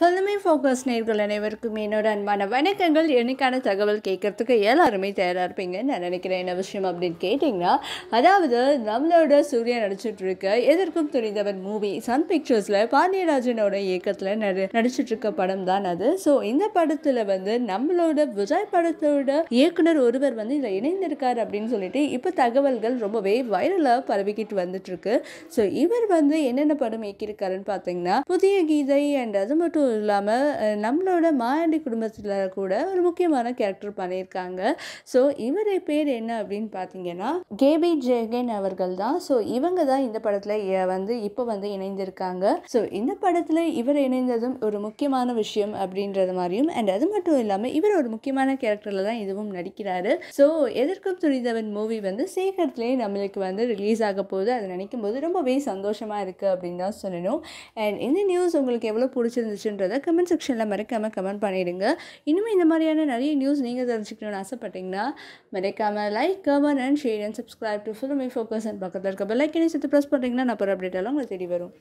Filmi focus நேர்கள் அனைவருக்கும் என்னோட அன்பான வணக்கங்கள். என்னைக்கான தகவல் கேட்குறதுக்கு எல்லாருமே தயாராக இருப்பீங்கன்னு நான் நினைக்கிறேன் என்ன விஷயம் அப்படின்னு கேட்டிங்கன்னா அதாவது நம்மளோட சூர்யா நடிச்சிட்ருக்க எதற்கும் துணிந்தவன் மூவி சன் பிக்சர்ஸில் பாண்டியராஜனோட இயக்கத்தில் நடி படம் தான் அது. ஸோ இந்த படத்தில் வந்து நம்மளோட விஜய் படத்தோட இயக்குனர் ஒருவர் வந்து இதில் இணைந்திருக்கார் அப்படின்னு சொல்லிட்டு இப்போ தகவல்கள் ரொம்பவே வைரலாக பரவிக்கிட்டு வந்துட்டுருக்கு ஸோ இவர் வந்து என்னென்ன படம் இயக்கியிருக்காருன்னு பார்த்தீங்கன்னா புதிய கீதை அண்ட் அது மட்டும் இல்லாமல் நம்மளோட மாயாண்டி குடும்பத்தில் கூட ஒரு முக்கியமான கேரக்டர் பண்ணியிருக்காங்க. ஸோ இவர் பேர் என்ன அப்படின்னு பார்த்தீங்கன்னா கேபி ஜெகன் அவர்கள் தான். ஸோ இவங்க தான் இந்த படத்தில் வந்து இப்போ வந்து இணைந்திருக்காங்க. ஸோ இந்த படத்தில் இவர் இணைந்ததும் ஒரு முக்கியமான விஷயம் அப்படின்றது மாதிரியும் அண்ட் அது மட்டும் இல்லாமல் இவர் ஒரு முக்கியமான கேரக்டரில் தான் இதுவும் நடிக்கிறாரு. ஸோ எதற்கும் துணிந்தவன் மூவி வந்து சீக்கிரத்துலேயே நம்மளுக்கு வந்து ரிலீஸ் ஆக போகுது. அதை நினைக்கும் போது ரொம்பவே சந்தோஷமாக இருக்குது அப்படின்னு தான் சொல்லணும். அண்ட் இந்த நியூஸ் உங்களுக்கு எவ்வளோ அப்படின்றத கமெண்ட் செக்ஷனில் மறக்காமல் கமெண்ட் பண்ணிடுங்க. இனிமேல் இந்த மாதிரியான நிறைய நியூஸ் நீங்கள் தெரிஞ்சுக்கணும்னு ஆசைப்பட்டீங்கன்னா மறக்காமல் like comment and share and subscribe to Filmy Focus and பக்கத்தில் இருக்க பெல் ஐக்கனை சேர்த்து ப்ரெஸ் பண்ணுறீங்கன்னா நான் அப்புறம் அப்டேட் எல்லாம் உங்களுக்கு தேடி வரும்.